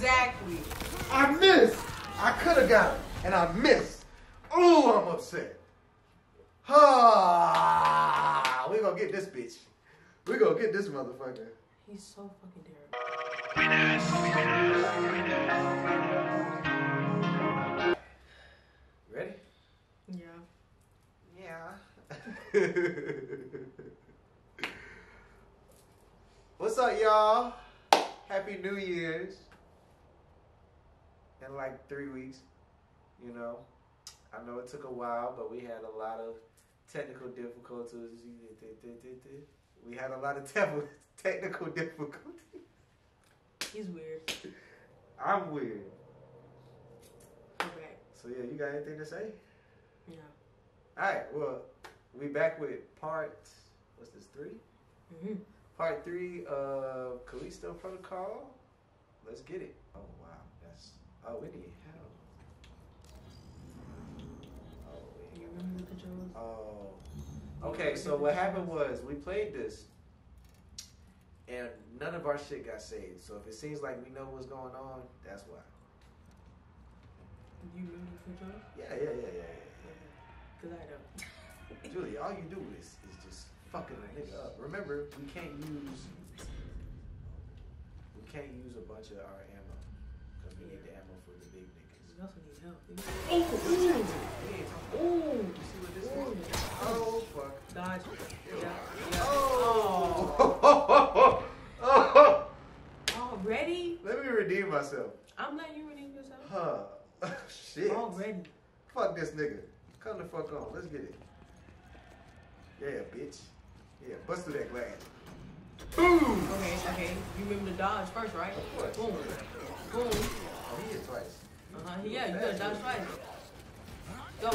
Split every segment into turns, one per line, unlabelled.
Exactly.
I missed. I could have got it, and I missed. Ooh, I'm upset. Ah, we gonna get this bitch. We gonna get this motherfucker.
He's so fucking terrible.
Ready?
Yeah.
Yeah. What's up, y'all? Happy New Year's. In like three weeks, you know. I know it took a while, but we had a lot of technical difficulties. We had a lot of te- technical difficulties.
He's weird.
I'm weird.
Okay.
So yeah, you got anything to say?
Yeah.
All right. Well, we back with part. What's this? Three.
hmm
Part three of Callisto Protocol. Let's get it. Oh we need help. Oh,
You remember the Joes?
oh. Okay, so what happened was we played this, and none of our shit got saved. So if it seems like we know what's going on, that's why.
You remember the Joes?
Yeah, yeah, yeah, yeah, yeah.
Because I don't.
Julie, all you do is is just fucking a nigga up. Remember, we can't use we can't use a bunch of our ammo we need the ammo for the big niggas.
You also need help.
We ain't talking-
Ooh.
You see what this oh. is? Oh fuck!
Dodge. Yeah. Yeah.
Oh!
Oh. Already?
Let me redeem myself.
I'm letting you redeem yourself.
Huh? Shit.
Already.
Fuck this nigga. Come the fuck on. Let's get it. Yeah, bitch. Yeah, bust through that glass. Boom!
Okay, okay. You remember the dodge first, right?
Of course.
Boom. Boom.
Oh, he hit twice.
Uh-huh. Yeah, you gotta dodge twice. Go.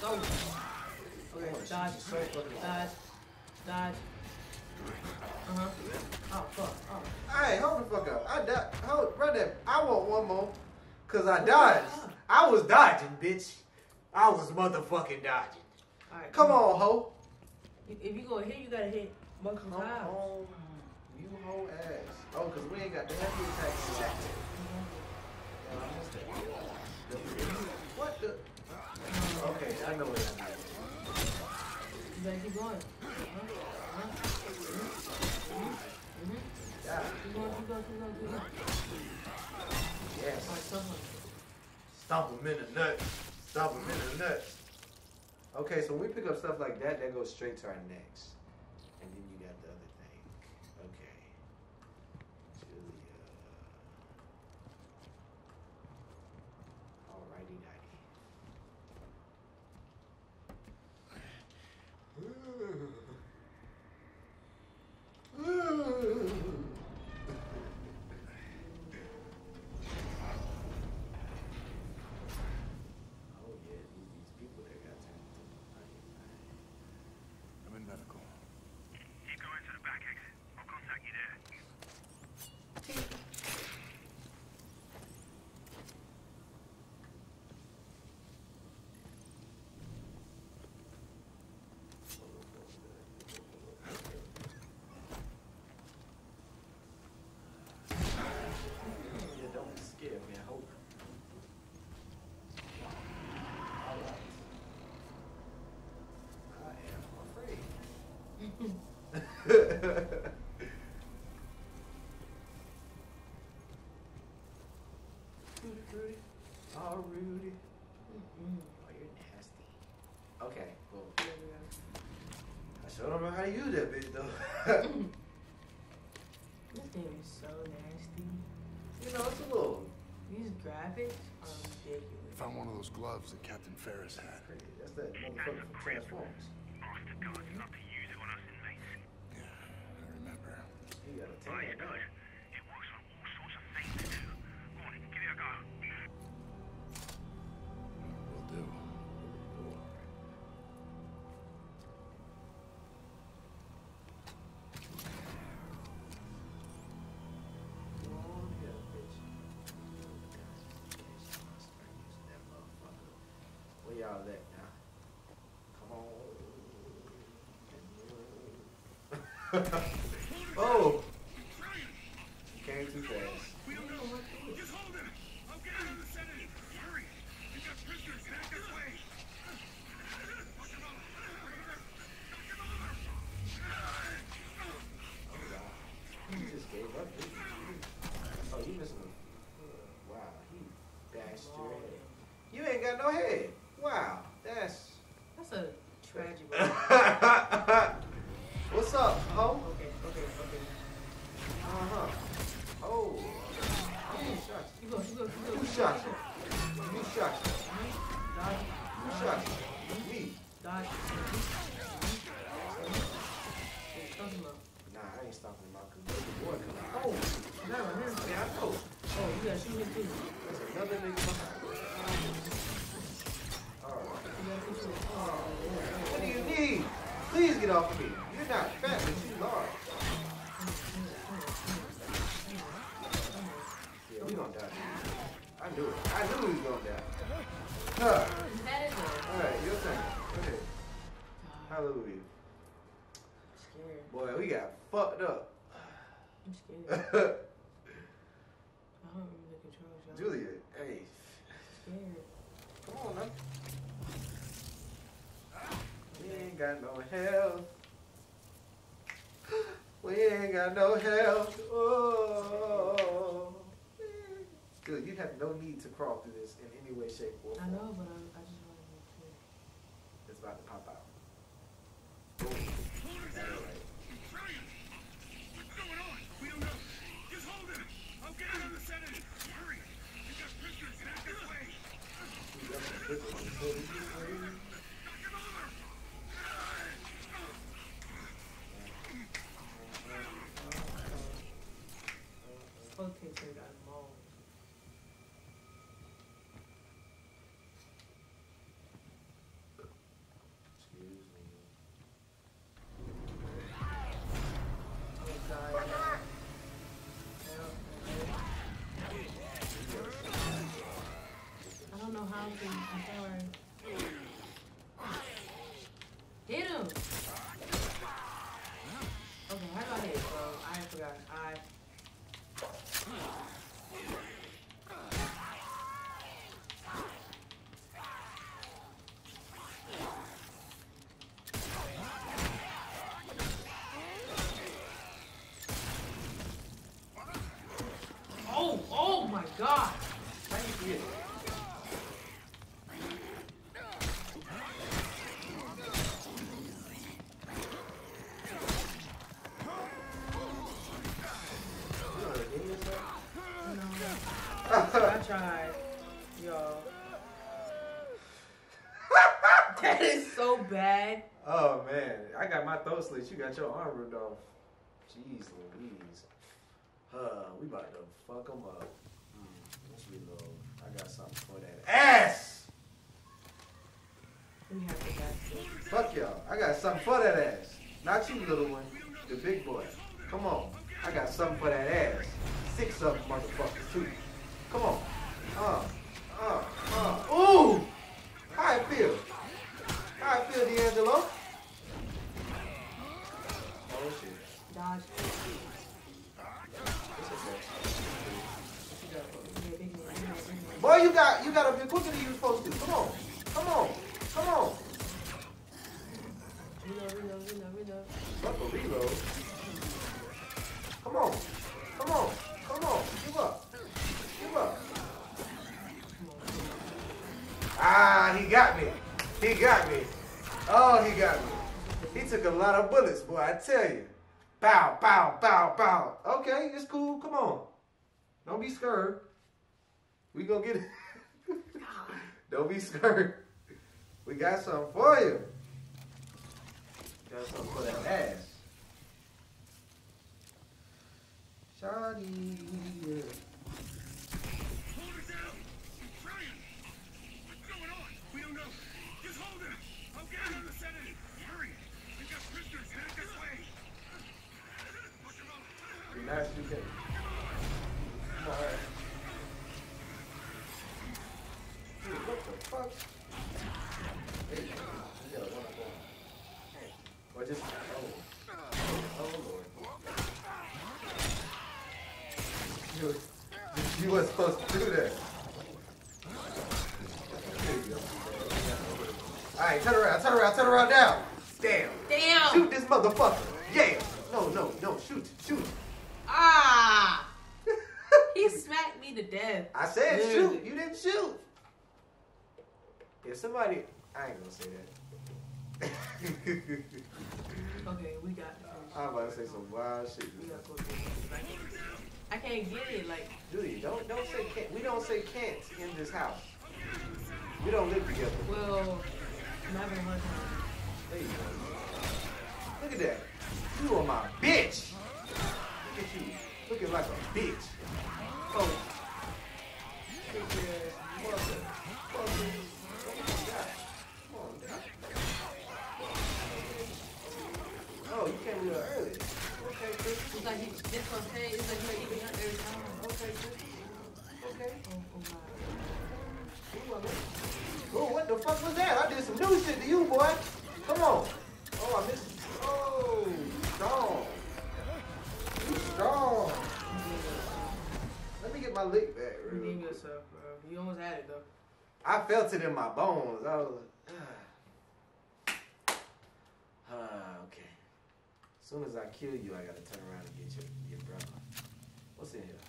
Go. Okay, dodge. Dodge. Dodge. Uh-huh. Oh, fuck. Oh.
Hey, hold the fuck up. I died. Hold, run that. I want one more. Cause I dodged. I was dodging, bitch. I was motherfucking dodging.
Alright.
Come on, ho.
If you go hit, you gotta hit multiple times.
Come on. You hoe ass. Oh, cause we ain't got the heavy attack set. Yeah, I missed that. What the? Okay, I know what that is.
Gotta keep going. Uh-huh. Uh-huh. Mhm.
Yeah. Yes. Stomp him in the nuts. Stomp him in the nuts. Okay, so when we pick up stuff like that, that goes straight to our necks. And then you got the other thing. Okay. Julia. Alrighty nighty. Oh yeah, these, these people that got turned into
I'm in medical.
Keep going to the back exit. I'll contact you there.
Yeah, don't scare me, I hope. Alright. I am afraid. Rudy, Rudy. Oh, Rudy.
Mhm.
Oh, you're nasty. Okay, well,
There we go.
I sure don't know how to use that bitch, though.
This game is so nasty.
you know, it's a little
These graphics are ridiculous.
Found one of those gloves that Captain Ferris had.
pretty. That's that motherfucker from Transformers.
Master guards love to use it on us inmates.
Yeah, I remember.
He got a
Oh,
tan.
you know it. It
Where y'all at now? Come on. oh! Got no health. We ain't got no health. Oh. Good, you have no need to crawl through this in any way, shape, or form.
I know, but I, I just want to make sure.
It's about to pop out. Boom. That's right.
What's going on? We don't know. Just hold it. I'll get another sedative. Hurry. You got prisoners in active way. Knock him over.
Spectator got mauled.
Excuse me.
Oh, God. I bad.
Oh man, I got my throat slit. You got your arm ripped off. Jeez Louise. Uh, we about to fuck them up. Mm, let's reload. I got something for that ass.
We have to back.
Fuck y'all. I got something for that ass. Not you, little one. The big boy. Come on. I got something for that ass. Six of them motherfuckers too. Come on. Uh, uh, uh. Ooh! How I feel? How I feel, D'Angelo? Oh shit.
Dodge.
It's okay.
Yeah, big man, big man, big man.
Boy, you got you got up here quicker than you were supposed to. Come on. Come on. Come on.
Reload, reload, reload, reload.
Buckle reload. Come on. Come on. Come on. Give up. Give up. Ah, he got me. He got me. Oh, he got me. He took a lot of bullets, boy, I tell you. Bow, bow, bow, bow. Okay, it's cool. Come on. Don't be scared. We gonna get it. Don't be scared. We got something for you. Got something for that ass. Shawty.
Hold it down. I'm trying. What's going on? We don't know. Just hold it. I'll get another sedative. Hurry. We got prisoners in active way. Push him up.
Be nice you can. Come on. Dude, what the fuck? Hey, you got one up on. Or just, oh. Oh, Lord. You, weren't supposed to do that. There you go. Alright, turn around, turn around, turn around now. Damn.
Damn!
Shoot this motherfucker. Yeah. No, no, no. Shoot, shoot.
Ah! He smacked me to death.
I said
Dude.
shoot. You didn't shoot. If somebody, I ain't gonna say that.
Okay, we got.
I'm about to say some wild shit.
We gotta go to the I can't get it. Like,
Julie, don't don't say can't. We don't say can't in this house. We don't live together.
well, never one time.
There you go. Look at that. You are my bitch. Look at you. Looking like a bitch. Oh. The fuck was that? I did some new shit to you, boy. Come on. Oh, I missed. Oh, you strong. You strong. Let me get my lick back. real
Redeem
quick.
yourself, bro. You almost had it though.
I felt it in my bones. I was like, ah. Ah, okay. As soon as I kill you, I gotta turn around and get your, your brother. What's in here?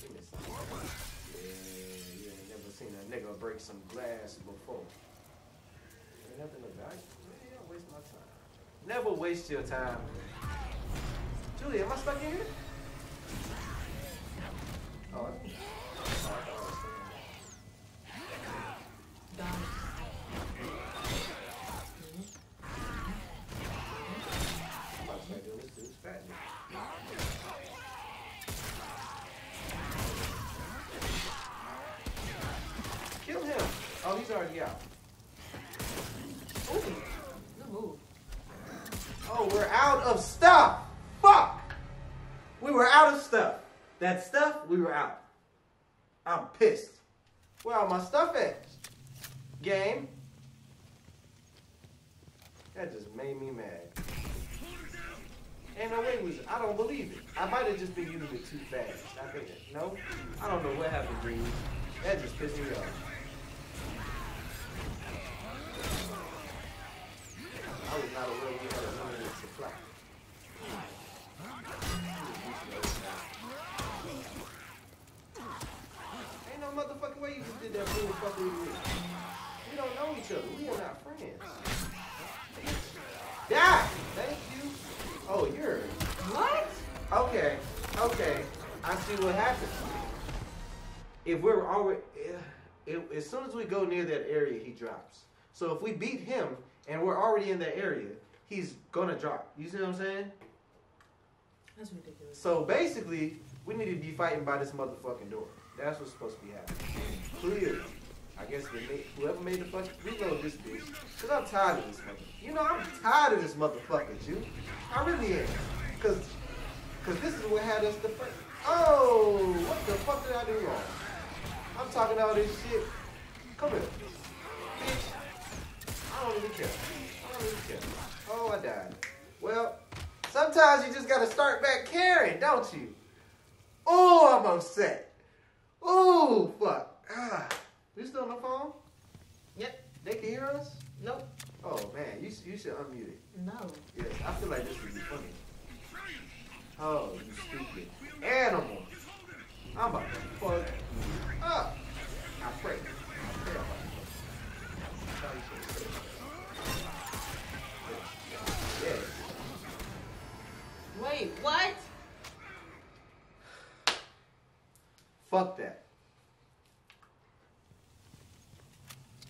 Give me. Yeah, you ain't never seen a nigga break some glass before. Ain't nothing of value. Man, waste my time. Never waste your time. Julie, am I stuck in here? Oh, Oh, already out.
Ooh, good move.
Oh, we're out of stuff. Fuck. We were out of stuff. That stuff, we were out. I'm pissed. Where all my stuff at? Game. That just made me mad. Ain't no way it was. I don't believe it. I might have just been using it too fast. I think no. I don't know what happened, Green. That just pissed me off. Already, as soon as we go near that area, he drops. So if we beat him and we're already in that area, he's gonna drop. You see what I'm saying?
That's ridiculous.
So basically, we need to be fighting by this motherfucking door. That's what's supposed to be happening. Clearly. I guess whoever made the fucking reload this bitch. Cause I'm tired of this motherfucker. You know, I'm tired of this motherfucker, you. I really am. Cause, cause this is what had us the first. Oh, what the fuck did I do wrong? I'm talking all this shit. Come here. Bitch. I don't even care. I don't even care. Oh, I died. Well, sometimes you just gotta start back caring, don't you? Oh, I'm upset. Oh, fuck. Ah. You still on the phone?
Yep.
They can hear us?
Nope.
Oh, man, you, you should unmute it.
No.
Yes, I feel like this would be funny. Oh, you stupid animal. I'm about to fuck you up. I pray. I pray I'm about you up. Sorry, shit. Yes.
Wait, what?
Fuck that.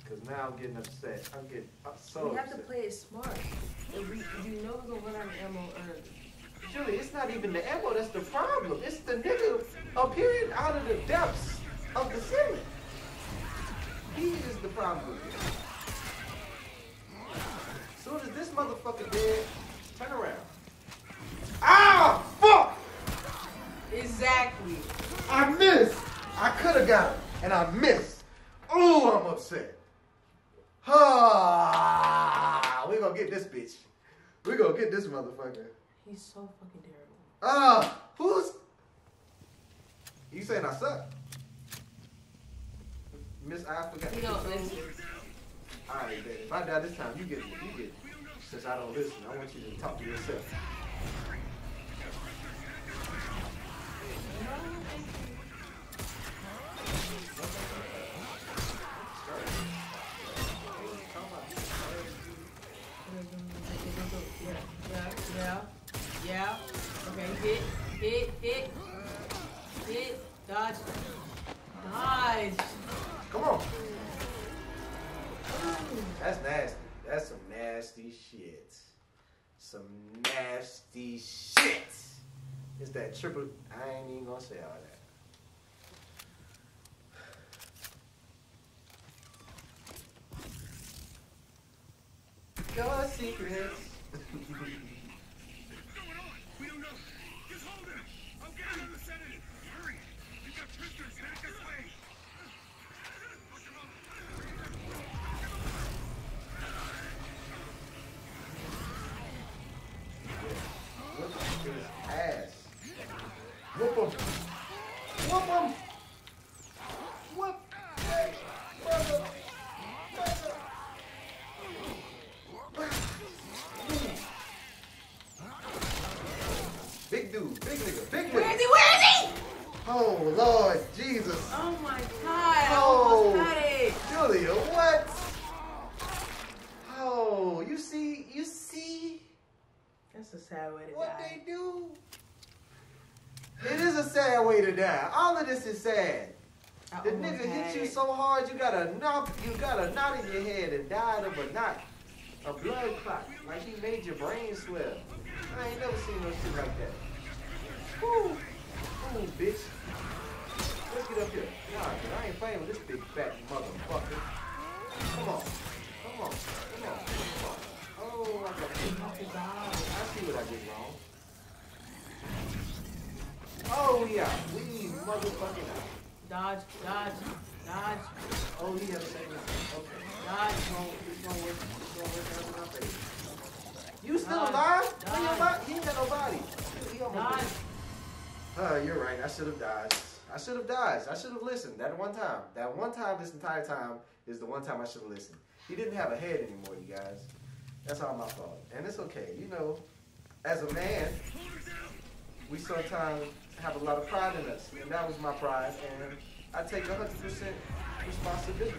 Cause now I'm getting upset. I'm getting I'm so
we have to play it smart. If we, you know we're gonna run out of ammo early.
Julie, it's not even the ammo that's the problem. It's the nigga appearing out of the depths of the ceiling. He is the problem. Soon as this motherfucker dead, turn around. Ah, fuck!
Exactly.
I missed. I could have got him, and I missed. Oh, I'm upset. Ah, we gonna get this bitch. We gonna get this motherfucker.
He's so fucking terrible.
Uh, who's? You saying I suck? Miss, I forgot.
You don't listen.
All right, baby. If I die this time, you get it. You get it. Since I don't listen, I want you to talk to yourself.
No, hit, hit, hit, dodge, dodge.
Come on. That's nasty. That's some nasty shit. Some nasty shit. It's that triple. I ain't even gonna say all that. Your secrets.
What's going on? We don't know. Just hold it. I'll get another sedative. Hurry. We've got prisoners headed this way. Watch your mouth.
Whoop his ass. Whoop him. Whoop him. Whoop. Hey, brother. Brother. Big dude, big nigga, big
Where is he? Where is he?
Oh Lord Jesus.
Oh my god, I
Oh.
almost had it.
Julia, what? Oh, you see, you see
That's a sad way to
what
die.
they do? It is a sad way to die. All of this is sad.
I
The nigga hit you
it.
so hard you got a knot, you got a knot in your head and died of a knot, a blood clot, like he made your brain swell. I ain't never seen no shit like that. Woo, Ooh, bitch. Let's get up here. Nah, 'cause I ain't playing with this big fat motherfucker. Come on, come on, come on, come on. Oh, I got
his eye.
I see what I did wrong. Oh, we out. We motherfucking out.
Dodge, dodge, dodge,
Oh, he has a second. Okay.
dodge.
It's gonna work. It's gonna work out in my favor. You still
Dodge,
alive? Where your
dodge.
body? He ain't got no body. He, almost
Dodge.
Uh, you're right. I should have died. I should have died. I should have listened. That one time. That one time this entire time is the one time I should have listened. He didn't have a head anymore, you guys. That's all my fault. And it's okay. You know, as a man, we sometimes have a lot of pride in us. And that was my pride. And I take 100% responsibility.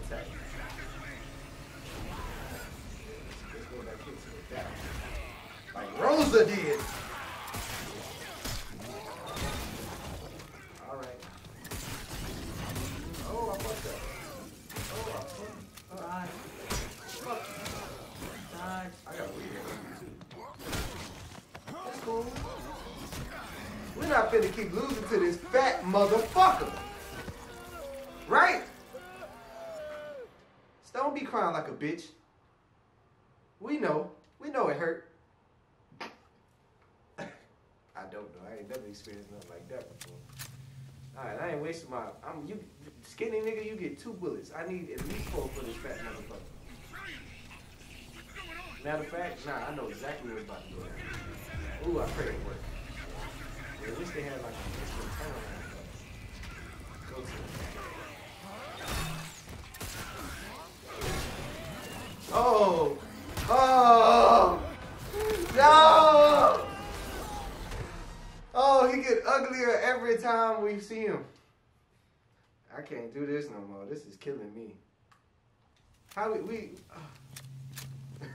Like Rosa did. Finna keep losing to this fat motherfucker. Right? So don't be crying like a bitch. We know. We know it hurt. I don't know. I ain't never experienced nothing like that before. Alright, I ain't wasting my I'm you skinny nigga, you get two bullets. I need at least four for this fat motherfucker. Matter of fact, nah, I know exactly what's about to go. Ooh, I pray it worked. Yeah, I wish they had like a instant turnaround. but Go to. Oh! Oh! No! Oh, he get uglier every time we see him. I can't do this no more. This is killing me. How we, we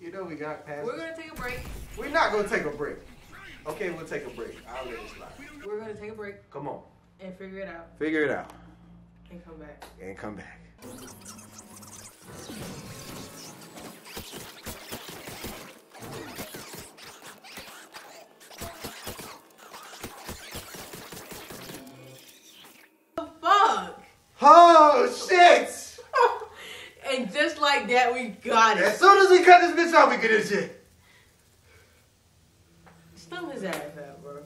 you know we got past.
We're gonna take a break.
We're not gonna take a break. Okay, we'll take a break. I'll let it slide.
We're gonna take a break
Come on,
and figure it out
figure it out
and come back.
and come back.
The fuck?
Oh shit!
and just like that, we got it.
As soon as we cut this bitch off, we get this shit.
Stump his ass out, bro.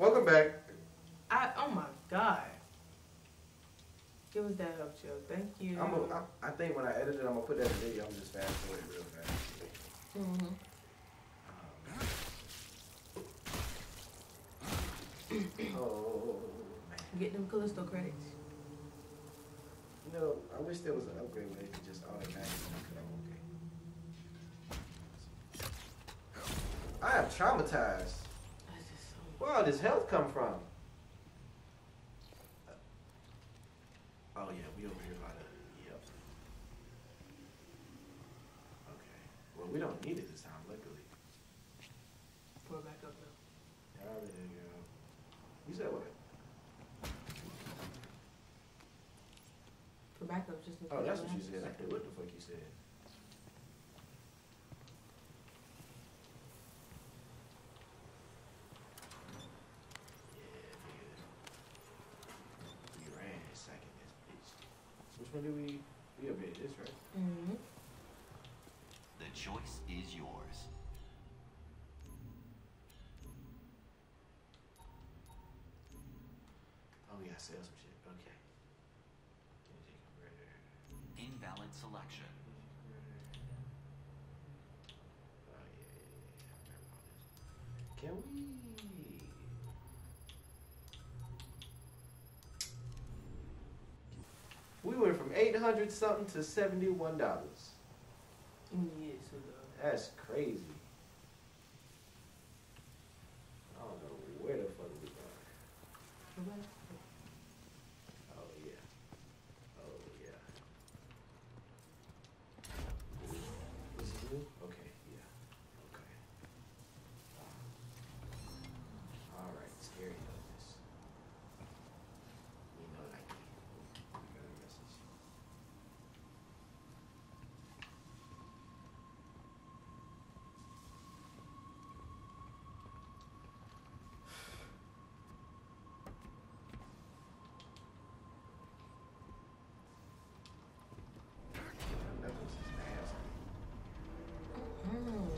Welcome back.
I oh my god. Give us that help, Joe. Thank you.
I'm a, I, I think when I edit it, I'm gonna put that in video. I'm just fast forward real fast.
Mhm.
Oh man.
Get them Callisto credits.
You know, I wish there was an upgrade where they could just automatically. Okay. I am traumatized.
Just.
All this health come from? Oh yeah, we over here by the yep. Okay. Well, we don't need it this time, luckily.
Pour it back up now.
There you go. You said what?
For backup, just in
Oh, that's
what
you said. I think what the fuck you said. Yeah, nigga. We ran second this bitch. Which one do we? Hundred something to seventy one dollars.
Yeah, so
That's crazy. I don't know where the fuck we are.
for back-
Oh yeah. Oh yeah. This is new? Okay, yeah. Okay. Alright, scary though this. We know like we got a message. That was his ass.
Mm.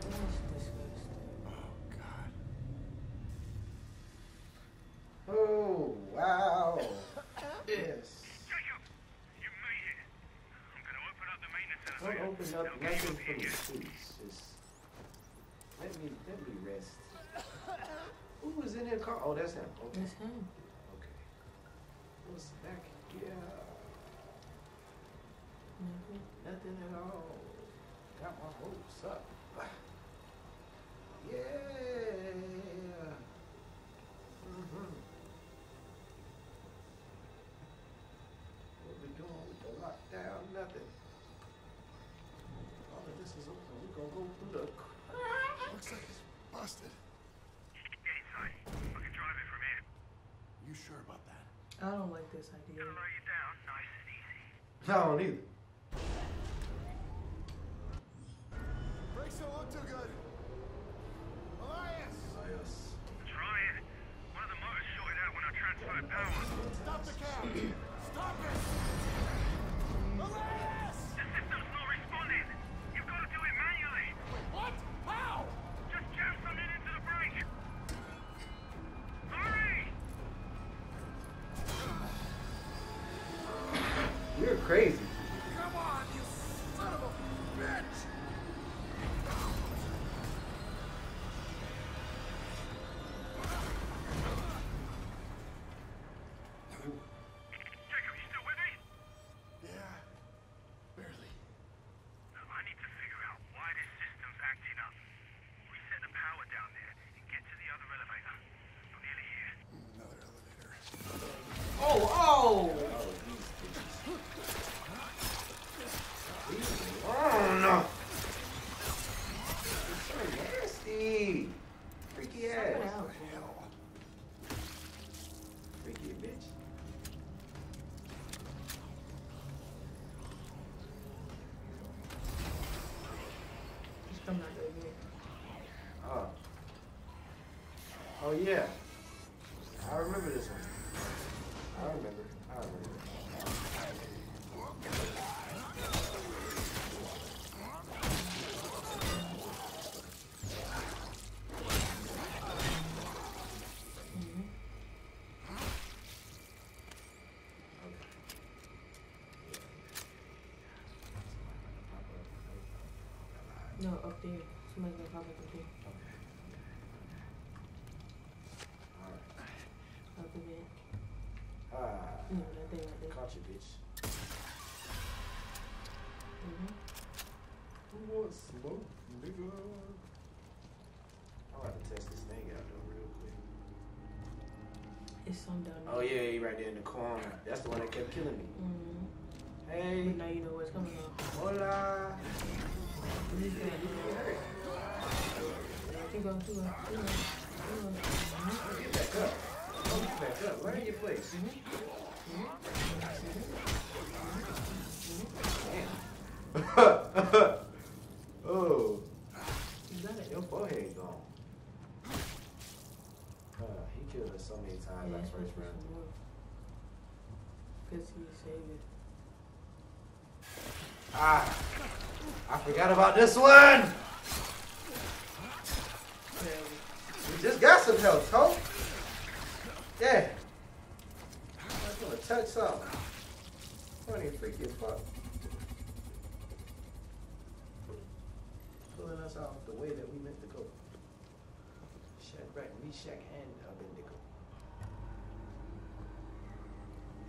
That's disgusting.
Oh, God.
Oh wow. yes.
Jacob, you made it. I'm gonna open up the maintenance
Don't
elevator.
open up
They'll get you
nothing for me, please. Just let me let me rest. Who was in that car? Oh, that's him. Okay.
That's him.
Okay. What's back here? Nothing at all. Got my hopes up. Yeah. Mhm. What we doing with the lockdown? Nothing. All of this is open. We gonna go through the.
Looks like it's busted.
Get inside. I can drive it from here.
You sure about that?
I don't like this idea.
Gonna lower you down, nice and easy.
I don't either. Crazy.
Come on, you son of a bitch!
Jacob, you still with me?
Yeah, barely.
I need to figure out why this system's acting up. Reset the power down there and get to the other elevator. You're nearly here.
Another elevator.
Oh, oh!
Oh no. It's so nasty. Freaky
Suck
ass.
it out.
Hell.
Freaky bitch.
Just come out there again.
Oh. Oh yeah. I remember this one. I remember. I remember. Okay.
No, up there. Somebody's gonna pop up up there.
Okay. Alright.
Up the vent.
Ah.
No, that thing right there.
Caught you, bitch.
Mm-hmm.
Who wants smoke, nigga? I'm about to test this thing out though real quick.
It's some down there.
Oh yeah, he right there in the corner. That's the one that kept killing me.
Mm-hmm.
Hey,
But now you know what's coming from.
hola.
This is gonna be hurt. Keep going, keep going, keep going, keep going.
your place. Damn. oh,
You got it.
your forehead gone. Uh, he killed us so many times like first round.
Because he saved it.
Ah, I forgot about this one. We just got some health, huh? Yeah. I'm gonna touch something. Funny freaky as fuck. Pulling us off the way that we meant to go. Shadrach, Meshach, and Abednego.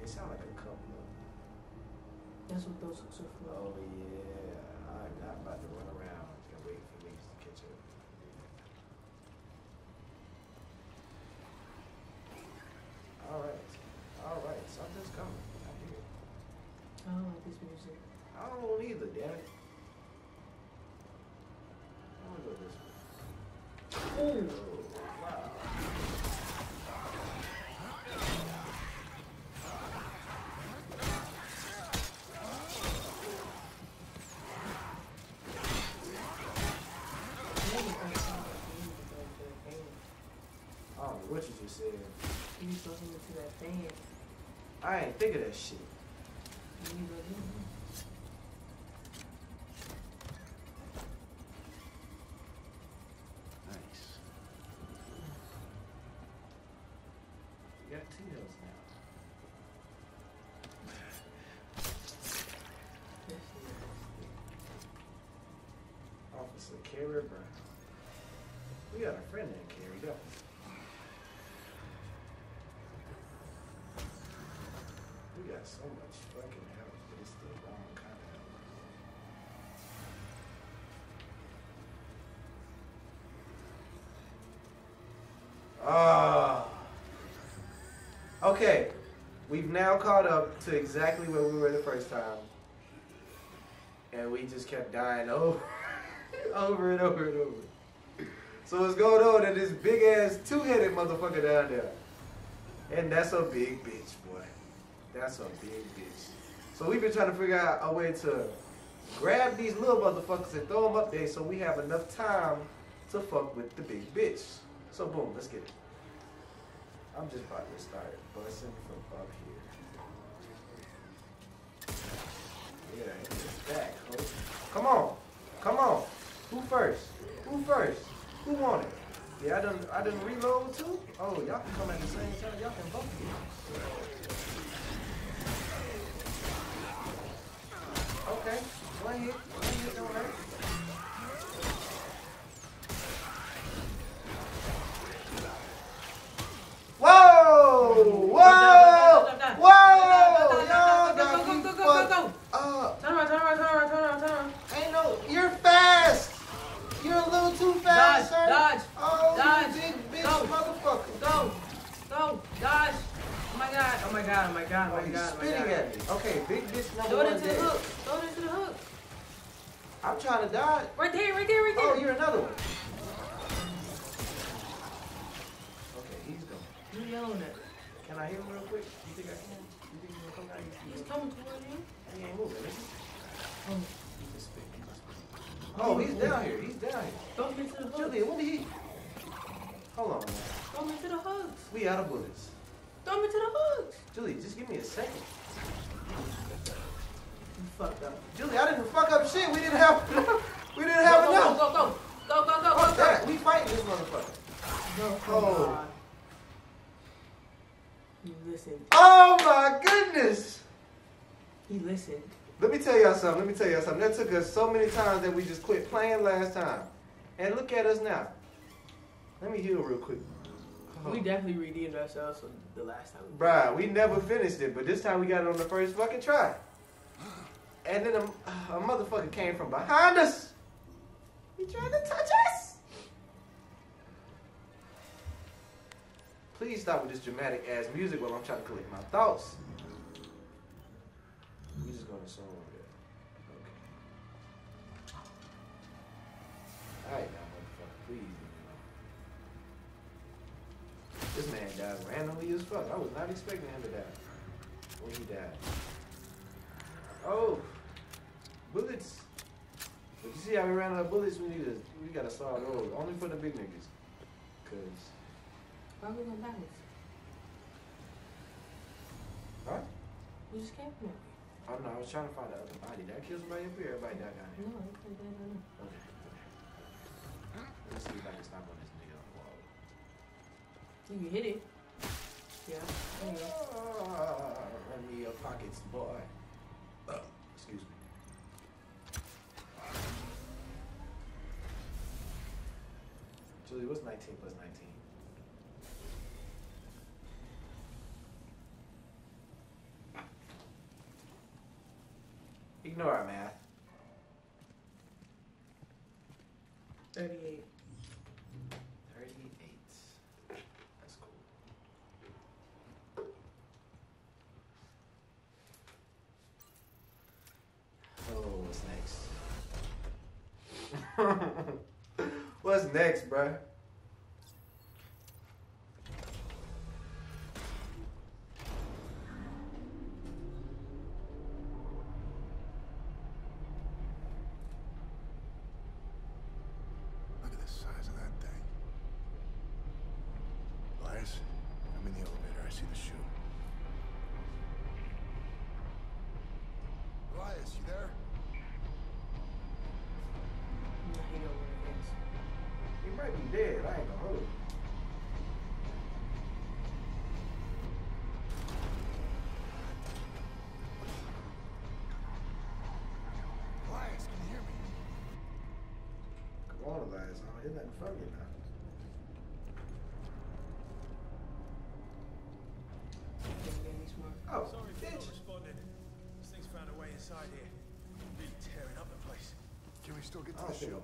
It sounds like a couple of
That's what those are for.
Oh yeah, I'm not about to run around and wait for niggas to catch up. All right, all right, something's coming. I hear it.
I don't like this music.
I don't either, damn it. I'm gonna go this way.
Ooh.
I ain't think of that shit. Nice. Got two now. Officer Carrie Brown. We got a friend named Carrie, don't got so much fucking help, but it's the wrong kind of help. Ah. okay. We've now caught up to exactly where we were the first time. And we just kept dying over, over and over and over. So what's going on in this big ass two headed motherfucker down there? And that's a big bitch, boy. That's a big bitch. So we've been trying to figure out a way to grab these little motherfuckers and throw them up there so we have enough time to fuck with the big bitch. So boom, let's get it. I'm just about to start busting from up here. Yeah, back. Come on. Come on. Who first? Who first? Who want it? Yeah, I done I done reload too? Oh, y'all can come at the same time. Y'all can both. Okay. One hit. One hit don't hurt. Whoa! Whoa! Whoa! Y'all
Go,
got
go,
me
go, go, go,
fucked
go.
up.
Turn around, turn around, turn around, turn around, turn around.
Ain't no, you're fast. You're a little too fast,
Dodge,
sir.
dodge,
oh,
dodge.
you big bitch,
Go.
motherfucker.
Go, go, dodge. Oh my god, oh my god, oh my god, oh
Oh,
my
he's
god, oh my
spitting
god.
at me. Okay, big bitch number
Throw it into the hook. Throw it into the hook.
I'm trying to dodge.
Right there, right there, right there.
Oh, you're another one. Okay, he's gone.
You yelling at me.
Can I hear him real quick? You think I can? You think he's gonna come down?
He's coming toward you.
He ain't moving, is he?
Oh,
He can spit, he can spit. Oh, he's down here. He's down here.
throw him into the hook.
Julia, what did he? Hold on, man.
Throw him into the hooks.
We out of bullets.
Throw him into the hooks.
Julie, just give me a second.
You fucked up.
Julie, I didn't fuck up shit. We didn't have We didn't have
go,
enough.
Go, go, go. Go, go, go,
Fuck
go,
that. We fighting this motherfucker.
Go,
Oh.
He listened.
Oh my goodness.
He listened.
Let me tell y'all something. Let me tell y'all something. That took us so many times that we just quit playing last time. And look at us now. Let me heal real quick.
We uh-huh. definitely redeemed ourselves from the last time. we
Bruh, we never finished it, but this time we got it on the first fucking try. And then a, a motherfucker came from behind us. He tried to touch us. Please stop with this dramatic ass music while I'm trying to collect my thoughts. We just gonna song that. Okay. Alright now, motherfucker, please. This man died randomly as fuck. I was not expecting him to die when he died. Oh, bullets. But you see how we ran out of bullets? We need to, we gotta start those Only for the big niggas. Cause,
Why we gonna die?
huh?
We just came from.
Oh no, I was trying to find the other body. Did I kill somebody up here? Everybody died down here.
No, we can't die down.
Okay, okay. Let's see if I can stop on this
You can hit it. Yeah.
Ah, run me your pockets, boy. Uh, excuse me. Julie, what's 19 plus 19? Ignore our math. 38. That's cool. Oh, what's next? what's next, bruh? Come on, Elias. I don't hear nothing from you now.
Can't get any smart.
Oh,
Sorry for
bitch.
not responding. This thing's found a way inside here. Really tearing up the place.
Can we still get to
don't
the
see
shoe?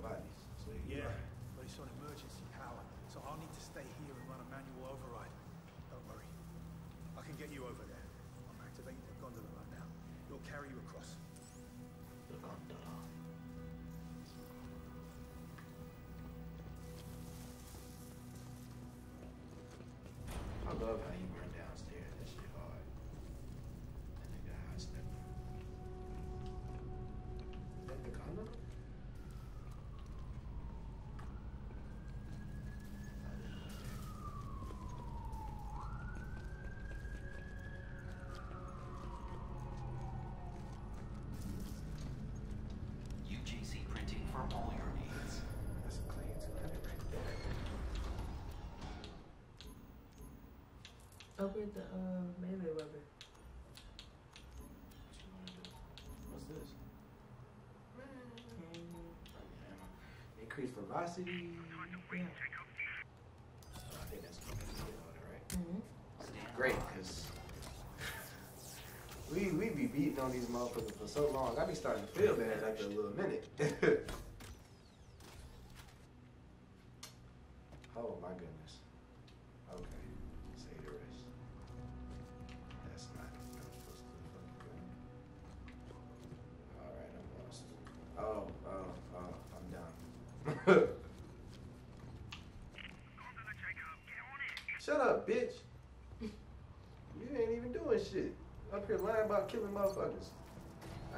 Love
Open the uh, melee weapon.
What you wanna do? What's this?
And,
Increase velocity.
yeah.
I think that's gonna be it on it, right?
Mm-hmm.
Great, cause we we be beating on these motherfuckers for so long. I be starting to feel bad after a little minute. Shut up, bitch. You ain't even doing shit. Up here lying about killing motherfuckers.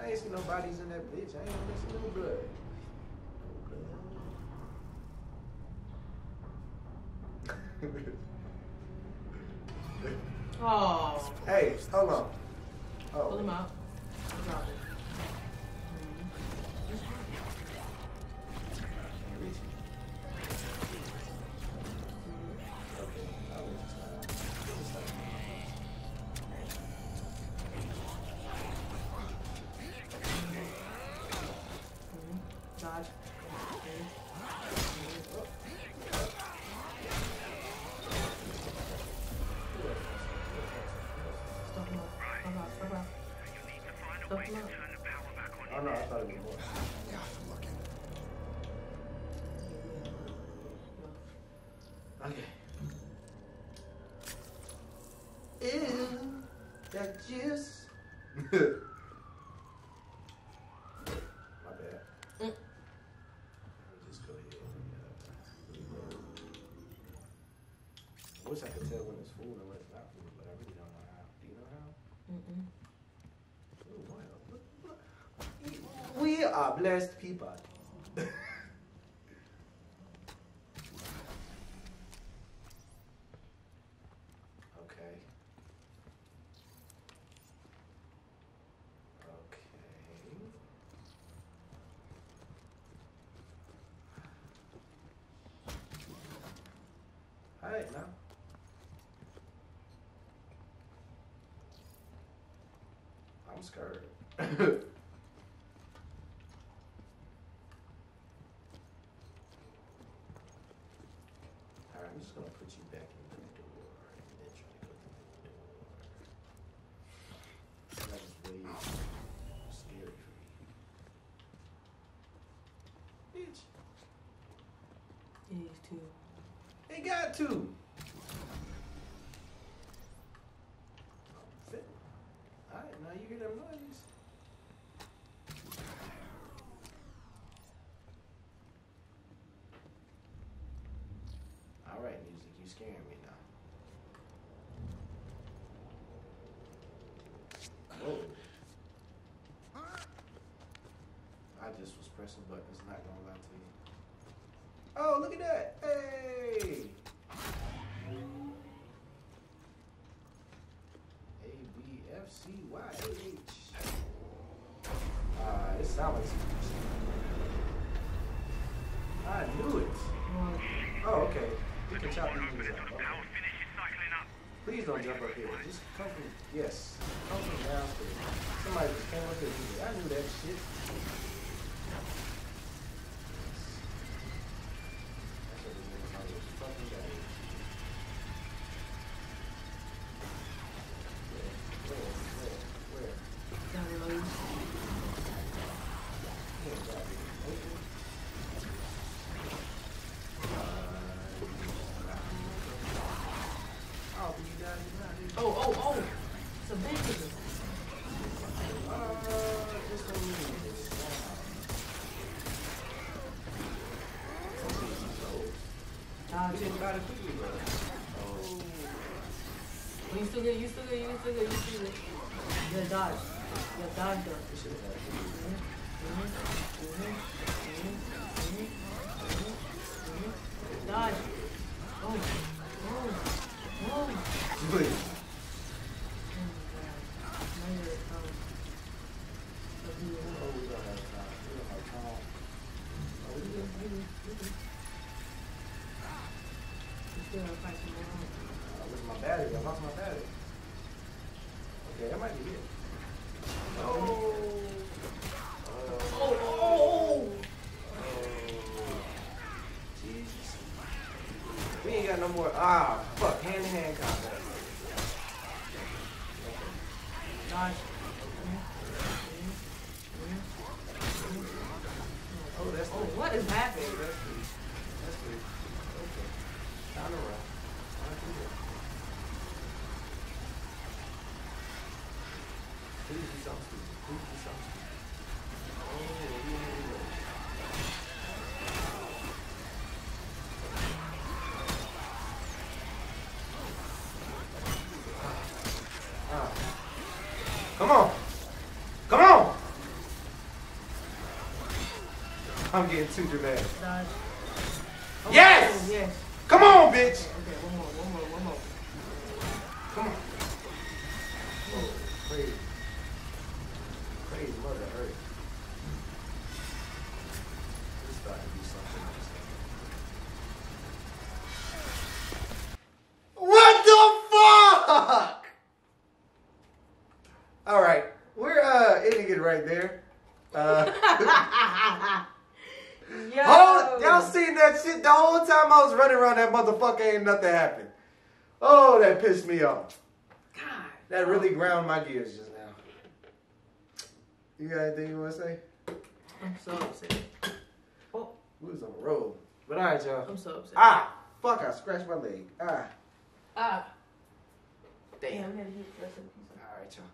I ain't seen no bodies in that bitch. I ain't even seen no blood. No blood.
Oh.
hey, hold on.
Pull him
Oh,
out.
I wish I could tell when it's food and when it's not food, but I really don't know how. Do you know how?
Mm-mm.
Oh, wow. Look, look. We are blessed people. okay. Okay. All right, now. I'm scared. All right, I'm just gonna put you back in the door and then try to go through the door. That was way scary for me. Bitch,
Is too.
they got to. All right, now you hear them noise. All right, music, you scaring me now. Whoa. I just was pressing buttons, not gonna lie to you. Oh, look at that! Hey! A B F C Y H. Ah, it sounds like I knew it. Oh, okay. We can chop these things up. Okay.
Now finish your cycling up.
Please don't jump up here. Just come from yes. Come from downstairs. Somebody just came up here. and did it. I knew that shit. That's what this nigga thought was fucking bad. Where? Where? Where? Where?
Down below you.
He ain't got it. Open. Uh, oh, but you got it. Not it.
Oh, oh, oh! It's a big nigga.
Uh, just a little bit.
Dodge
You
it.
didn't buy the quickly, bro. Oh.
Oh, you still good, you still good, you still good, you still good. You gotta dodge. You gotta dodge though.
We should have had quickly.
Mhm, mhm, mhm, mhm, mhm, mhm. Dodge. Oh, oh, oh.
Please.
Oh my god. Now you're um, so he was
Oh, we don't have time. We don't have time. Oh, we good, we good, we good.
You still gotta fight.
Uh, where's my battery? I lost my battery. Okay, that might be it. Oh.
Oh, oh!
Jesus. We ain't got no more. Ah, fuck. Hand to hand combat.
Dodge.
Oh, that's
Oh,
three.
what is
Oh,
happening?
that's three. That's three. Okay. Time to run. Time to run. Please do something stupid. Please do something stupid. Oh, we in the road. Ah. Come on. Come on. I'm getting too dramatic.
Dodge.
Yes!
oh, yes.
Come on, bitch.
Okay, one more, one more, one more.
Come on. Fuck ain't nothing happened. Oh, that pissed me off.
God.
That really ground my gears just now. You got anything you want to say?
I'm so upset. Oh.
We was on a roll. But all right, y'all.
I'm so upset.
Ah, fuck, I scratched my leg. Ah.
Ah.
Damn.
Damn
all right, y'all.